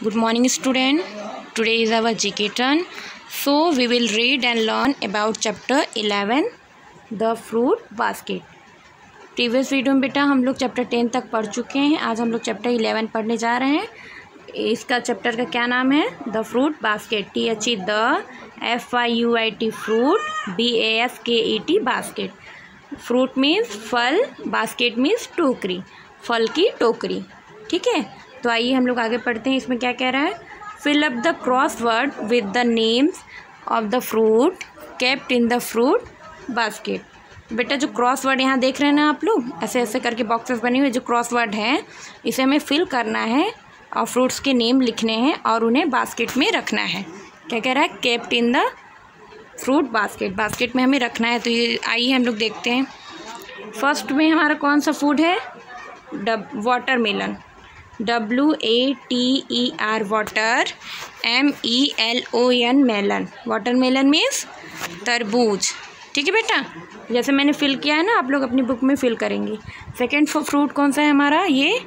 Good morning, student. Today is our GK turn. So, we will read and learn about chapter 11, the fruit basket. Previous video में बेटा हम लोग chapter ten तक पढ़ चुके हैं। आज हम लोग चैप्टर इलेवन पढ़ने जा रहे हैं। इसका चैप्टर का क्या नाम है? The fruit basket T H E the F I U I T fruit B A S K E T basket fruit means फल बास्केट मीन्स टोकरी. फल की टोकरी. ठीक है? तो आइए हम लोग आगे पढ़ते हैं। इसमें क्या कह रहा है? Fill up the crossword with the names of the fruit kept in the fruit basket बेटा, जो क्रॉस वर्ड यहाँ देख रहे हैं ना आप लोग? ऐसे ऐसे करके बॉक्सेस बने हुए जो क्रॉस वर्ड हैं, इसे हमें फिल करना है और फ्रूट्स के नेम लिखने हैं और उन्हें बास्केट में रखना है। क्या कह रहा है? Kept in the fruit basket basket में हमें रखना है। तो ये आइए हम लोग देखते हैं। फ़र्स्ट में हमारा कौन सा फ़ूड है? Dub watermelon W A T E R water M E L O N melon watermelon means तरबूज। ठीक है बेटा? जैसे मैंने फिल किया है ना, आप लोग अपनी बुक में फिल करेंगे। सेकेंड फ्रूट कौन सा है हमारा? ये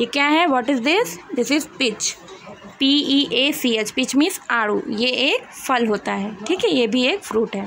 ये क्या है? What is this this is peach P E A C H peach means आड़ू। ये एक फल होता है। ठीक है, ये भी एक फ्रूट है।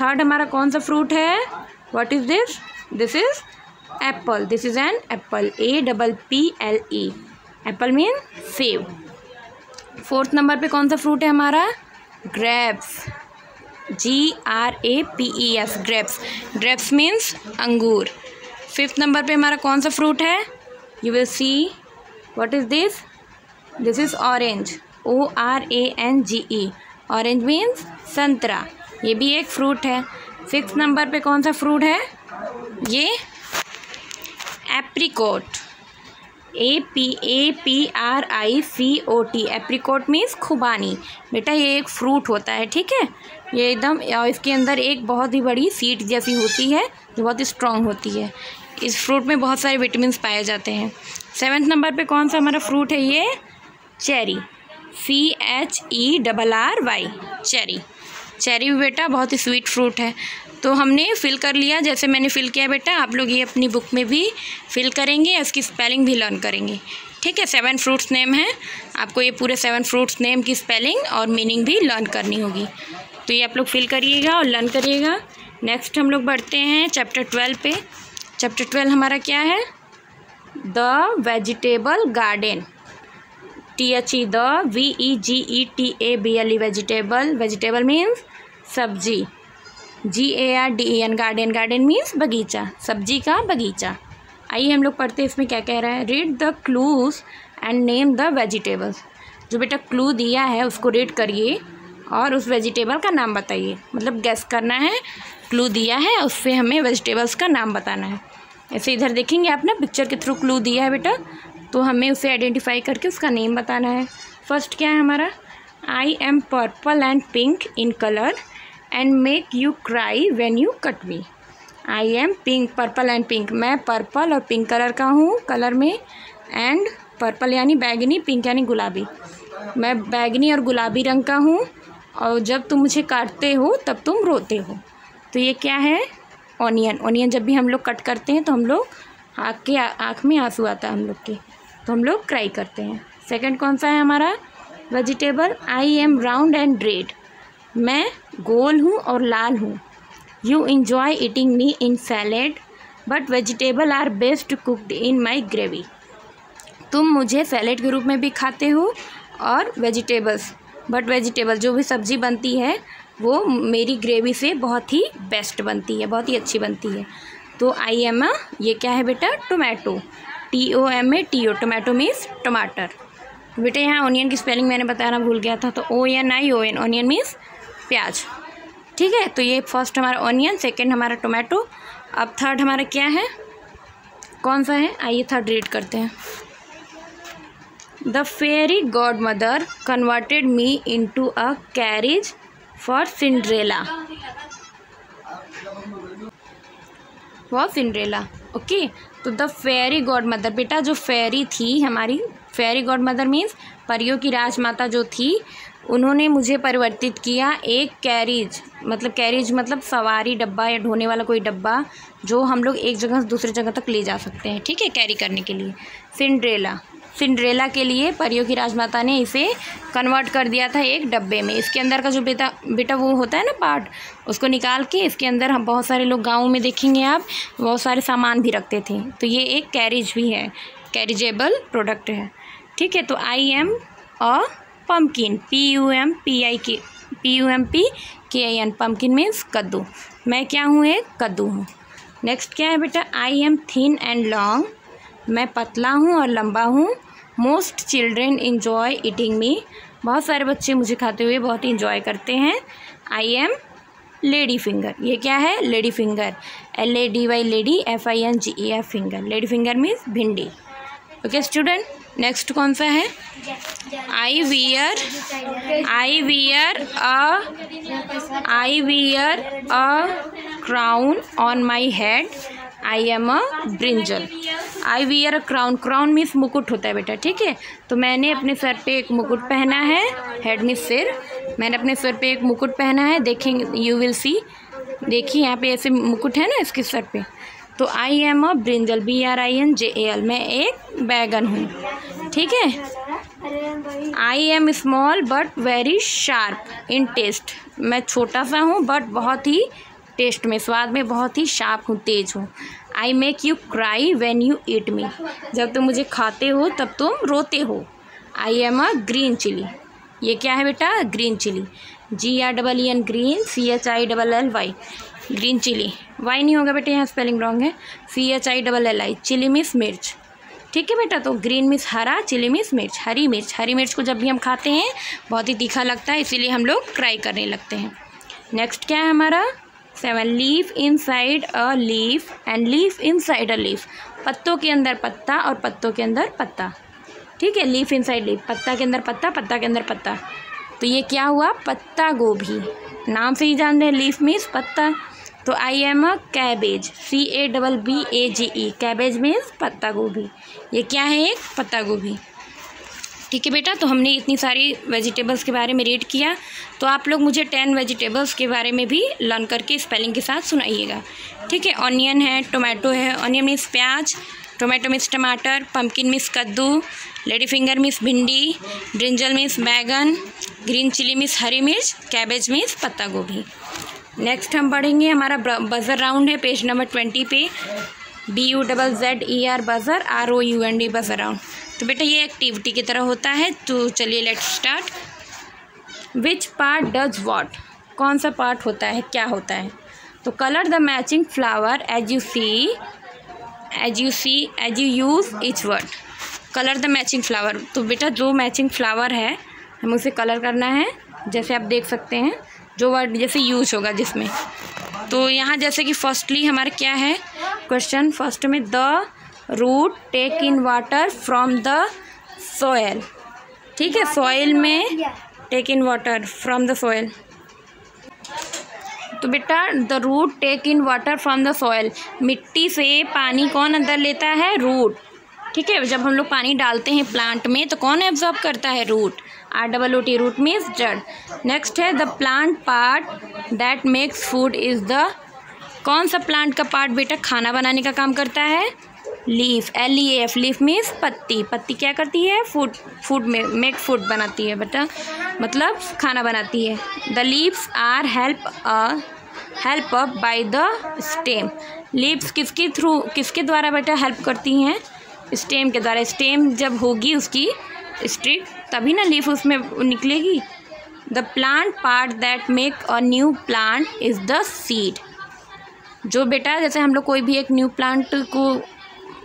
थर्ड हमारा कौन सा फ्रूट है? What is this this is apple this is an apple A double P L E apple mean save fourth number पे कौन सा फ्रूट है हमारा? Grapes G R A P E S grapes grapes means अंगूर. Fifth number पे हमारा कौन सा फ्रूट है? You will see what is this this is orange O R A N G E orange means संतरा. ये भी एक फ्रूट है. सिक्स नंबर पे कौन सा फ्रूट है? ये apricot. A P A P R I C O T. Apricot means खुबानी। बेटा, ये एक फ्रूट होता है, ठीक है? ये एकदम इसके अंदर एक बहुत ही बड़ी सीट जैसी होती है, जो बहुत स्ट्रॉन्ग होती है। इस फ्रूट में बहुत सारे विटामिन पाए जाते हैं। सेवन्थ नंबर पे कौन सा हमारा फ्रूट है ये? Cherry C H E double R Y cherry cherry भी बेटा बहुत ही स्वीट फ्रूट है। तो हमने फिल कर लिया। जैसे मैंने फिल किया बेटा, आप लोग ये अपनी बुक में भी फिल करेंगे, इसकी स्पेलिंग भी लर्न करेंगे। ठीक है सेवन फ्रूट्स नेम है। आपको ये पूरे सेवन फ्रूट्स नेम की स्पेलिंग और मीनिंग भी लर्न करनी होगी। तो ये आप लोग फिल करिएगा और लर्न करिएगा। नेक्स्ट हम लोग बढ़ते हैं चैप्टर ट्वेल्व पे। चैप्टर ट्वेल्व हमारा क्या है? The vegetable garden T H E the V E G E T A B L E vegetable vegetable means सब्ज़ी। G A R D N garden garden means बगीचा, सब्ज़ी का बगीचा। आइए हम लोग पढ़ते हैं इसमें क्या कह रहा है। Read the clues and name the vegetables जो बेटा क्लू दिया है, उसको रीड करिए और उस वेजिटेबल का नाम बताइए। मतलब गैस करना है क्लू दिया है उससे हमें वेजिटेबल्स का नाम बताना है। ऐसे इधर देखेंगे आप ना पिक्चर के थ्रू क्लू दिया है बेटा। तो हमें उसे आइडेंटिफाई करके उसका नेम बताना है। फ़र्स्ट क्या है हमारा? I am purple and pink in colour and make you cry when you cut me I am pink purple and pink मैं पर्पल और पिंक कलर का हूँ कलर में एंड पर्पल यानी बैगनी पिंक यानी गुलाबी. मैं बैगनी और गुलाबी रंग का हूँ, और जब तुम मुझे काटते हो, तब तुम रोते हो. तो ये क्या है? ऑनियन ऑनियन जब भी हम लोग कट करते हैं तो हम लोग आँख के, आँख में आँसू आता है हम लोग के. तो हम लोग क्राई करते हैं. सेकंड कौन सा है हमारा? Vegetable I am round and red मैं गोल हूँ और लाल हूँ। You enjoy eating me in salad but vegetable are best cooked in my gravy तुम मुझे सैलेड के रूप में भी खाते हो और वेजिटेबल्स बट वेजिटेबल जो भी सब्ज़ी बनती है, वो मेरी ग्रेवी से बहुत ही बेस्ट बनती है, बहुत ही अच्छी बनती है। तो आई एम अ ये क्या है बेटा? Tomato T O M A T O tomato means टमाटर बेटा यहाँ ऑनियन की स्पेलिंग मैंने बताना भूल गया था तो O N I O N onion means प्याज। ठीक है तो ये फ़र्स्ट हमारा ऑनियन सेकंड हमारा टोमेटो अब थर्ड हमारा क्या है? कौन सा है? आइए थर्ड रीड करते हैं। The fairy godmother converted me into a carriage for Cinderella for Cinderella okay तो द फेरी गॉड मदर बेटा जो फेरी थी हमारी फेरी गॉड मदर मीन्स परियों की राजमाता जो थी उन्होंने मुझे परिवर्तित किया एक कैरिज मतलब कैरिज मतलब सवारी डब्बा या ढोने वाला कोई डब्बा जो हम लोग एक जगह से दूसरी जगह तक ले जा सकते हैं, ठीक है कैरी करने के लिए। सिंड्रेला सिंड्रेला के लिए परियों की राजमाता ने इसे कन्वर्ट कर दिया था एक डब्बे में। इसके अंदर का जो बेटा बेटा वो होता है ना पार्ट उसको निकाल के इसके अंदर हम बहुत सारे लोग गाँव में देखेंगे आप, बहुत सारे सामान भी रखते थे। तो ये एक कैरिज भी है कैरिजेबल प्रोडक्ट है, ठीक है। तो I am a pumpkin P U M P I K P U M P के आई एन पम्पकिन मीन्स कद्दू। मैं क्या हूँ? एक कद्दू हूँ। नेक्स्ट क्या है बेटा? I am thin and long मैं पतला हूँ और लंबा हूँ। Most children enjoy eating me बहुत सारे बच्चे मुझे खाते हुए बहुत इंजॉय करते हैं। आई एम लेडी फिंगर ये क्या है? Lady finger L A D Y lady F I N G E F finger lady finger means भिंडी। ओके स्टूडेंट नेक्स्ट कौन सा है? I wear I wear a I wear a crown on my head I am a brinjal I wear a crown crown means मुकुट होता है बेटा, ठीक है? तो मैंने अपने सर पे एक मुकुट पहना है हेड मीन्स सिर। मैंने अपने सर पे एक मुकुट पहना है, देखेंगे यू विल सी देखिए, यहाँ पे ऐसे मुकुट है ना, इसके सर पे। तो I am a brinjal B R I N J A L मैं एक बैगन हूँ। ठीक है? I am small but very sharp in taste मैं छोटा सा हूँ बट बहुत ही टेस्ट में, स्वाद में बहुत ही शार्प हूँ, तेज हूँ। I make you cry when you eat me जब तुम मुझे खाते हो, तब तुम रोते हो। I am a green chilli ये क्या है बेटा? Green chilli G R double E N green C H I double L Y green chilli Y नहीं होगा बेटे, यहाँ स्पेलिंग रॉन्ग है. C H I double L I chilli means मिर्च. ठीक है बेटा तो ग्रीन मिर्च हरा चिली मिर्च मिर्च. हरी मिर्च. हरी मिर्च को जब भी हम खाते हैं, बहुत ही तीखा लगता है, इसीलिए हम लोग फ्राई करने लगते हैं. नेक्स्ट क्या है हमारा? Seven leaf inside a leaf and leaf inside a leaf पत्तों के अंदर पत्ता और पत्तों के अंदर पत्ता. ठीक है लीफ इन साइड लीफ पत्ता के अंदर पत्ता पत्ता के अंदर पत्ता. तो ये क्या हुआ? पत्ता गोभी। नाम से ही जान रहे हैं लीफ मीन्स पत्ता। तो I am a cabbage C A double B A G E cabbage means पत्ता गोभी। ये क्या है एक? पत्ता गोभी। ठीक है बेटा तो हमने इतनी सारी वेजिटेबल्स के बारे में रीड किया। तो आप लोग मुझे टेन वेजिटेबल्स के बारे में भी लर्न करके स्पेलिंग के साथ सुनाइएगा। ठीक है? ऑनियन है टोमेटो है ऑनियन मीन्स प्याज। टोमेटो मिस टमाटर पम्पकिन मिस कद्दू लेडी फिंगर मिस भिंडी ब्रिंजल मिस बैगन ग्रीन चिली मिस हरी मिर्च कैबेज मिस पत्ता गोभी। नेक्स्ट हम पढ़ेंगे हमारा बज़र राउंड है पेज नंबर ट्वेंटी पे। B U double Z E R buzzer R O U N D buzzer round तो बेटा ये एक्टिविटी की तरह होता है तो चलिए let start which part does what कौन सा पार्ट होता है, क्या होता है? तो colour the matching flower as you see as you see as you use each word colour the matching flower तो बेटा, जो मैचिंग फ्लावर है, हमें उसे कलर करना है, जैसे आप देख सकते हैं, जो वर्ड जैसे यूज़ होगा जिसमें। तो यहाँ जैसे कि फर्स्टली हमारा क्या है? क्वेश्चन फ़र्स्ट में the root take in water from the soil ठीक है? सॉइल में take in water from the soil तो बेटा the root take in water from the soil मिट्टी से पानी कौन अंदर लेता है? रूट ठीक है, जब हम लोग पानी डालते हैं प्लांट में तो कौन एब्जॉर्ब करता है? Root R double O T root means जड़. नेक्स्ट है the plant part that makes food is the कौन सा प्लांट का पार्ट बेटा खाना बनाने का काम करता है? Leaf L E F leaf means पत्ती। पत्ती क्या करती है? फ़ूड फ़ूड में मेक फ़ूड बनाती है बेटा। मतलब खाना बनाती है। The leaves are help help up by the stem leaves किसके थ्रू किसके द्वारा बेटा हेल्प करती हैं? स्टेम के द्वारा। स्टेम जब होगी उसकी स्ट्रिक तभी ना लीफ उसमें निकलेगी। The plant part that make a new plant is the seed जो बेटा, जैसे हम लोग कोई भी एक न्यू प्लांट को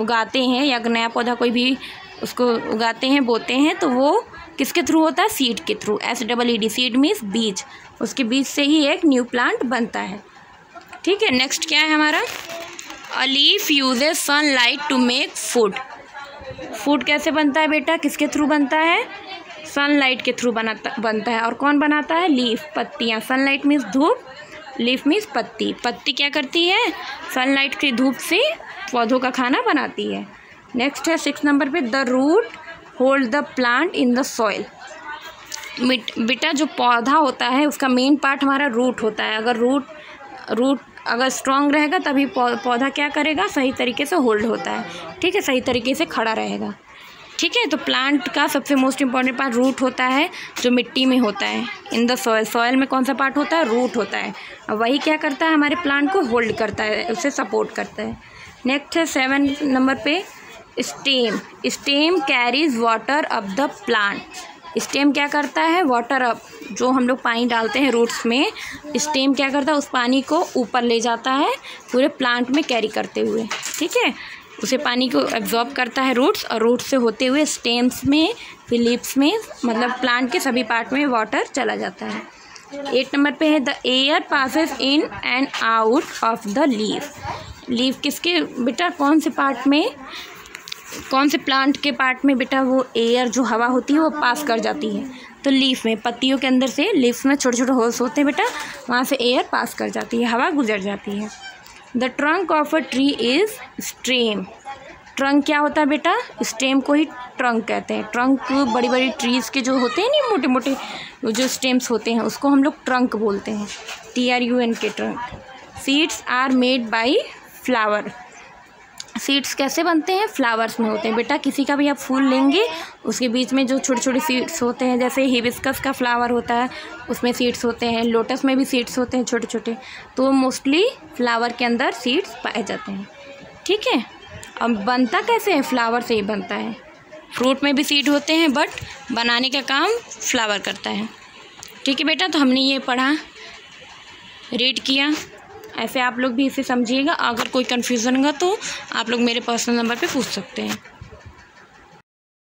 उगाते हैं या नया पौधा कोई भी उसको उगाते हैं, बोते हैं तो वो किसके थ्रू होता है? सीड के through S double E D seed means बीज. उसके बीज से ही एक न्यू प्लांट बनता है। ठीक है नेक्स्ट क्या है हमारा? A leaf uses sunlight to make food food कैसे बनता है बेटा? किसके थ्रू बनता है? सनलाइट के थ्रू बनाता, बनता है। और कौन बनाता है? लीफ पत्तियाँ. सनलाइट मीन्स धूप. लीफ मीन्स पत्ती। पत्ती क्या करती है? सनलाइट की धूप से पौधों का खाना बनाती है। नेक्स्ट है सिक्स नंबर पे the root hold the plant in the soil बेटा जो पौधा होता है, उसका मेन पार्ट हमारा रूट होता है। अगर रूट रूट अगर स्ट्रांग रहेगा, तभी पौधा क्या करेगा? सही तरीके से होल्ड होता है। ठीक है, सही तरीके से खड़ा रहेगा। ठीक है तो प्लांट का सबसे मोस्ट इंपॉर्टेंट पार्ट रूट होता है, जो मिट्टी में होता है। इन द सॉयल सॉयल में कौन सा पार्ट होता है? रूट होता है। और वही क्या करता है? हमारे प्लांट को होल्ड करता है, उसे सपोर्ट करता है। नेक्स्ट है सेवन नंबर पे stem stem carries water up the plant stem क्या करता है? वाटर अप जो हम लोग पानी डालते हैं रूट्स में स्टेम क्या करता है? उस पानी को ऊपर ले जाता है, पूरे प्लांट में कैरी करते हुए। ठीक है? उसे पानी को एब्जॉर्ब करता है रूट्स और रूट्स से होते हुए स्टेम्स में, फिर लीव्स में मतलब प्लांट के सभी पार्ट में वाटर चला जाता है। एट नंबर पे है the air passes in and out of the leave leave किसके बेटा, कौन से पार्ट में, कौन से प्लांट के पार्ट में बेटा वो एयर जो हवा होती है वो पास कर जाती है? तो लीफ में, पत्तियों के अंदर से लीफ में छोटे छोटे होल्स होते हैं बेटा, वहाँ से एयर पास कर जाती है, हवा गुजर जाती है। The trunk of a tree is stem trunk क्या होता है बेटा? स्टेम को ही ट्रंक कहते हैं। ट्रंक बड़ी बड़ी ट्रीज़ के जो होते हैं, नहीं मोटे मोटे जो स्टेम्स होते हैं, उसको हम लोग ट्रंक बोलते हैं। T R U N K trunk seeds are made by flower seeds कैसे बनते हैं? फ्लावर्स में होते हैं। बेटा, किसी का भी आप फूल लेंगे, उसके बीच में जो छोटे छोटे सीड्स होते हैं, जैसे हिबिस्कस का फ्लावर होता है, उसमें सीड्स होते हैं। लोटस में भी सीड्स होते हैं छोटे छोटे तो मोस्टली फ्लावर के अंदर सीड्स पाए जाते हैं। ठीक है? अब बनता कैसे है? फ्लावर से ही बनता है। फ्रूट में भी सीड होते हैं, बट बनाने का काम फ्लावर करता है। ठीक है बेटा? तो हमने ये पढ़ा, रीड किया। ऐसे आप लोग भी इसे समझिएगा। अगर कोई कन्फ्यूज़न होगा तो आप लोग मेरे पर्सनल नंबर पे पूछ सकते हैं।